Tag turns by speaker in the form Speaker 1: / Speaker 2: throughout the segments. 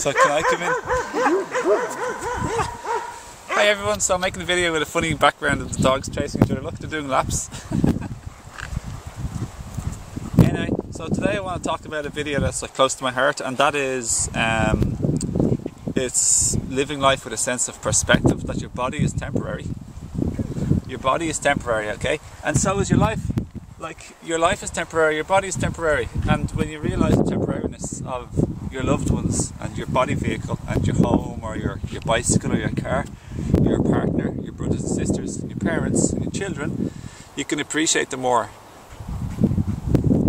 Speaker 1: So can I come in? Hi everyone, so I'm making a video with a funny background of the dogs chasing each other. Look, they're doing laps. anyway, so today I want to talk about a video that's like close to my heart and that is um, it's living life with a sense of perspective that your body is temporary. Your body is temporary, okay? And so is your life. Like your life is temporary, your body is temporary. And when you realize the temporariness of your loved ones and your body vehicle and your home or your, your bicycle or your car, your partner, your brothers and sisters, your parents and your children, you can appreciate them more.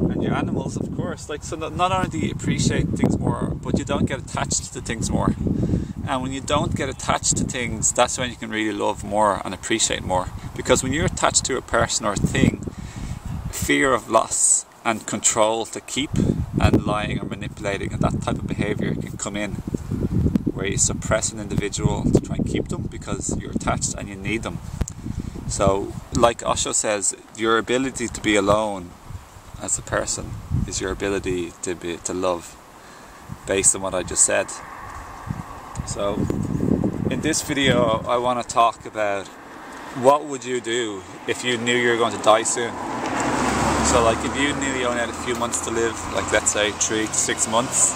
Speaker 1: And your animals, of course. Like so, not only do you appreciate things more, but you don't get attached to things more. And when you don't get attached to things, that's when you can really love more and appreciate more. Because when you're attached to a person or a thing, fear of loss and control to keep and lying or manipulating and that type of behavior can come in where you suppress an individual to try and keep them because you're attached and you need them. So, like Osho says, your ability to be alone as a person is your ability to be to love based on what I just said. So, in this video, I want to talk about what would you do if you knew you were going to die soon so like if you knew you only had a few months to live, like let's say three to six months,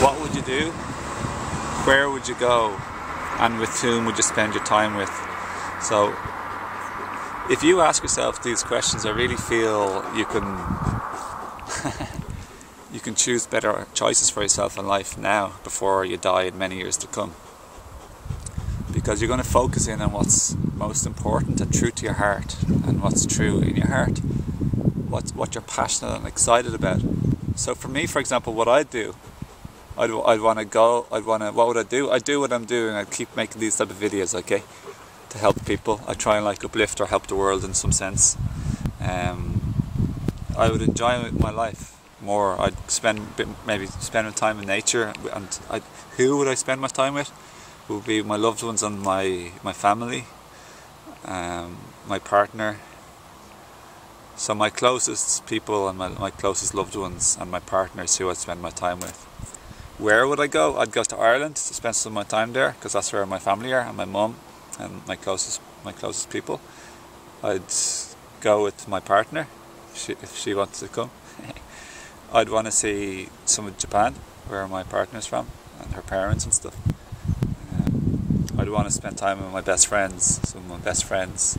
Speaker 1: what would you do? Where would you go? And with whom would you spend your time with? So if you ask yourself these questions, I really feel you can you can choose better choices for yourself in life now before you die in many years to come. Because you're going to focus in on what's most important and true to your heart and what's true in your heart what what you're passionate and excited about. So for me, for example, what I'd do, I'd, I'd want to go. I'd want to. What would I do? I'd do what I'm doing. I'd keep making these type of videos, okay, to help people. I try and like uplift or help the world in some sense. Um, I would enjoy my life more. I'd spend maybe spend time in nature, and I. Who would I spend my time with? Would be my loved ones and my my family, um, my partner, so my closest people and my, my closest loved ones and my partners who I spend my time with. Where would I go? I'd go to Ireland to spend some of my time there because that's where my family are and my mum and my closest my closest people. I'd go with my partner if she, if she wants to come. I'd want to see some of Japan where my partner's from and her parents and stuff. Um, I'd want to spend time with my best friends, some of my best friends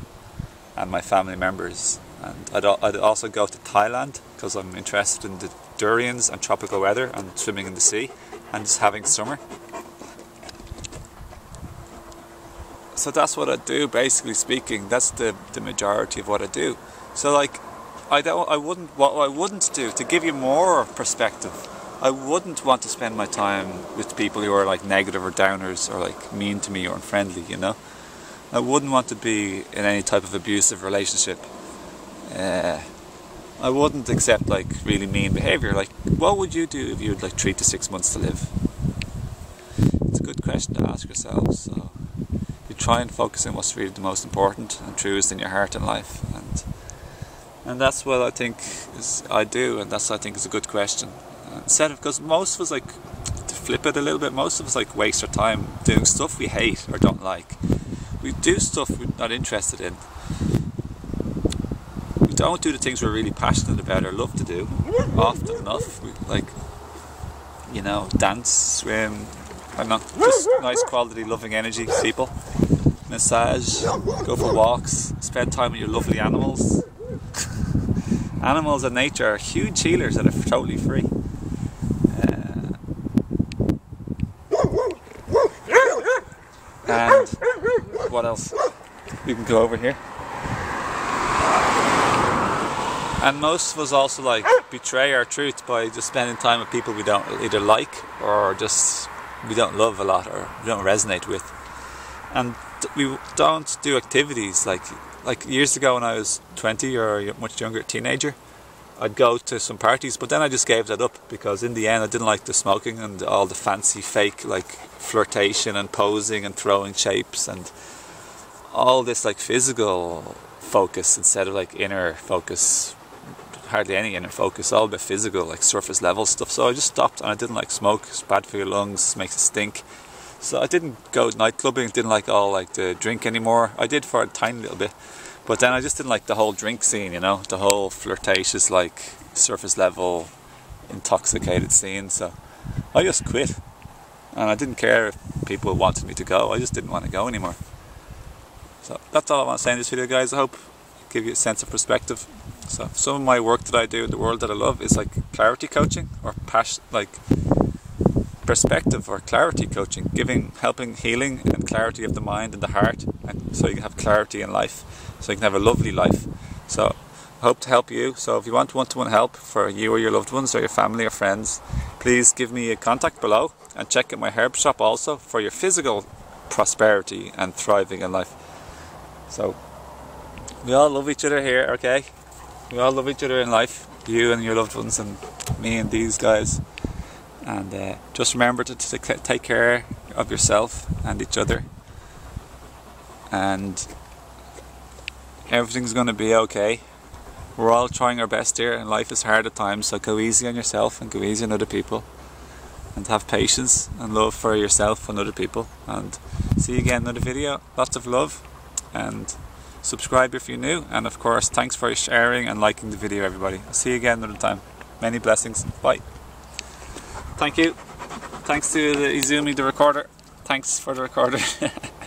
Speaker 1: and my family members and I'd, I'd also go to Thailand because I'm interested in the durians and tropical weather and swimming in the sea and just having summer. So that's what I do, basically speaking. That's the, the majority of what I do. So like, I don't, I wouldn't, what I wouldn't do to give you more perspective. I wouldn't want to spend my time with people who are like negative or downers or like mean to me or unfriendly. You know, I wouldn't want to be in any type of abusive relationship uh, I wouldn't accept like really mean behaviour. Like, what would you do if you had like three to six months to live? It's a good question to ask yourselves. So, you try and focus on what's really the most important and truest in your heart and life, and and that's what I think is I do, and that's I think is a good question. Instead of because most of us like to flip it a little bit, most of us like waste our time doing stuff we hate or don't like. We do stuff we're not interested in don't do the things we're really passionate about or love to do often enough. We, like, you know, dance, swim, I'm not just nice quality, loving energy people. Massage, go for walks, spend time with your lovely animals. animals and nature are huge healers that are totally free. Uh, and what else? We can go over here. And most of us also like betray our truth by just spending time with people we don't either like or just we don't love a lot or we don't resonate with. And we don't do activities like like years ago when I was 20 or much younger teenager. I'd go to some parties, but then I just gave that up because in the end I didn't like the smoking and all the fancy fake like flirtation and posing and throwing shapes and all this like physical focus instead of like inner focus hardly any inner focus, all bit physical, like surface level stuff. So I just stopped and I didn't like smoke, it's bad for your lungs, makes it stink. So I didn't go night clubbing, didn't like all like the drink anymore. I did for a tiny little bit. But then I just didn't like the whole drink scene, you know, the whole flirtatious, like surface level, intoxicated scene. So I just quit. And I didn't care if people wanted me to go, I just didn't want to go anymore. So that's all I want to say in this video, guys. I hope give you a sense of perspective. So some of my work that I do in the world that I love is like clarity coaching or passion, like perspective or clarity coaching, giving, helping healing and clarity of the mind and the heart, and so you can have clarity in life, so you can have a lovely life. So I hope to help you. So if you want one-to-one help for you or your loved ones or your family or friends, please give me a contact below and check out my herb shop also for your physical prosperity and thriving in life. So we all love each other here, okay? We all love each other in life, you and your loved ones, and me and these guys. And uh, just remember to, to take care of yourself and each other. And everything's going to be okay. We're all trying our best here, and life is hard at times, so go easy on yourself and go easy on other people. And have patience and love for yourself and other people. And see you again in another video. Lots of love and subscribe if you're new and of course thanks for sharing and liking the video everybody. I'll see you again another time. Many blessings. Bye. Thank you. Thanks to the Izumi the recorder. Thanks for the recorder